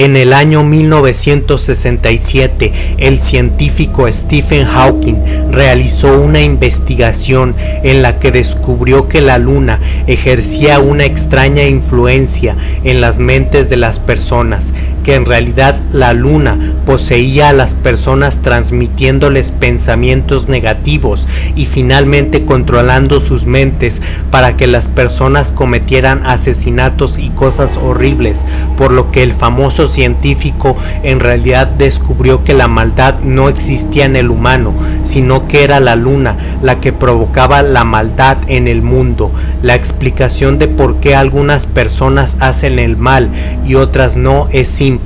En el año 1967, el científico Stephen Hawking realizó una investigación en la que descubrió que la luna ejercía una extraña influencia en las mentes de las personas, que en realidad la luna poseía a las personas transmitiéndoles pensamientos negativos y finalmente controlando sus mentes para que las personas cometieran asesinatos y cosas horribles, por lo que el famoso científico en realidad descubrió que la maldad no existía en el humano, sino que era la luna la que provocaba la maldad en el mundo. La explicación de por qué algunas personas hacen el mal y otras no es simple.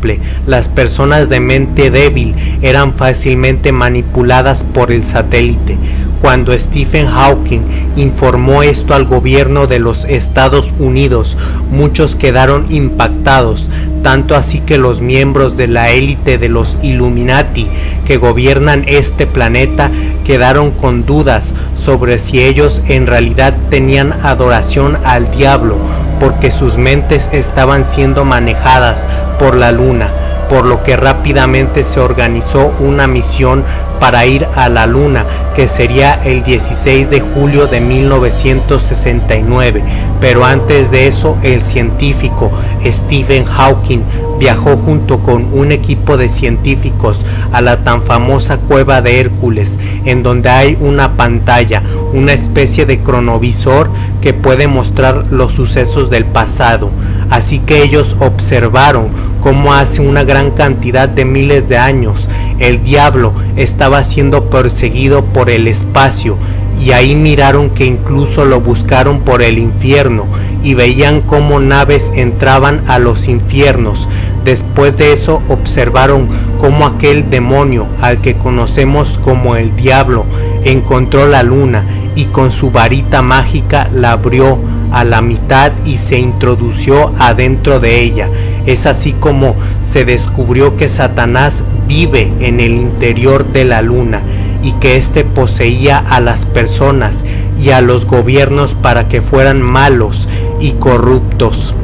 Las personas de mente débil eran fácilmente manipuladas por el satélite. Cuando Stephen Hawking informó esto al gobierno de los Estados Unidos, muchos quedaron impactados, tanto así que los miembros de la élite de los Illuminati que gobiernan este planeta quedaron con dudas sobre si ellos en realidad tenían adoración al diablo, porque sus mentes estaban siendo manejadas por la luna por lo que rápidamente se organizó una misión para ir a la Luna, que sería el 16 de julio de 1969. Pero antes de eso, el científico Stephen Hawking viajó junto con un equipo de científicos a la tan famosa cueva de Hércules, en donde hay una pantalla, una especie de cronovisor que puede mostrar los sucesos del pasado. Así que ellos observaron cómo hace una gran cantidad de miles de años el diablo estaba siendo perseguido por el espacio y ahí miraron que incluso lo buscaron por el infierno y veían cómo naves entraban a los infiernos. Después de eso observaron cómo aquel demonio al que conocemos como el diablo encontró la luna y con su varita mágica la abrió a la mitad y se introdució adentro de ella. Es así como se descubrió que Satanás vive en el interior de la luna y que éste poseía a las personas y a los gobiernos para que fueran malos y corruptos.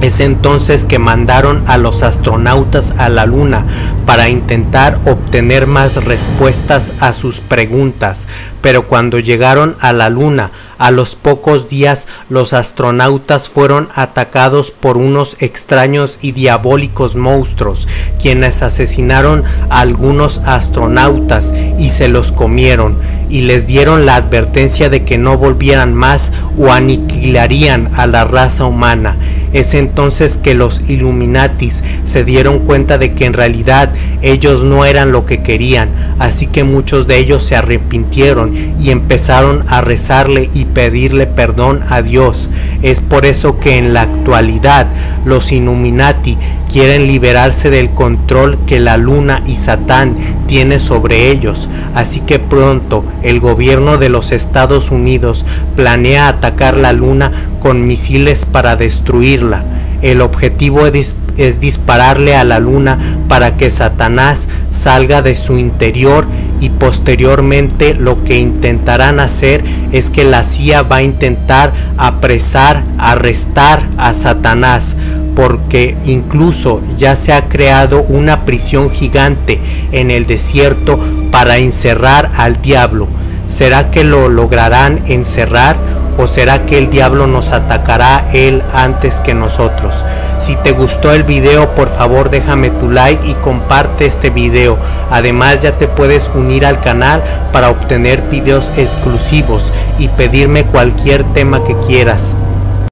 Es entonces que mandaron a los astronautas a la Luna para intentar obtener más respuestas a sus preguntas, pero cuando llegaron a la Luna, a los pocos días los astronautas fueron atacados por unos extraños y diabólicos monstruos, quienes asesinaron a algunos astronautas y se los comieron, y les dieron la advertencia de que no volvieran más o aniquilarían a la raza humana. Es entonces que los Illuminatis se dieron cuenta de que en realidad ellos no eran lo que querían, así que muchos de ellos se arrepintieron y empezaron a rezarle y pedirle perdón a Dios. Es por eso que en la actualidad los Illuminati quieren liberarse del control que la luna y Satán tiene sobre ellos. Así que pronto el gobierno de los Estados Unidos planea atacar la luna con misiles para destruirla. El objetivo es, es, dispararle a la luna para que Satanás salga de su interior y posteriormente lo que intentarán hacer es que la CIA va a intentar apresar, arrestar a Satanás porque incluso ya se ha creado una prisión gigante en el desierto para encerrar al diablo. ¿Será que lo lograrán encerrar o será que el diablo nos atacará él antes que nosotros? Si te gustó el video, por favor déjame tu like y comparte este video. Además ya te puedes unir al canal para obtener videos exclusivos y pedirme cualquier tema que quieras.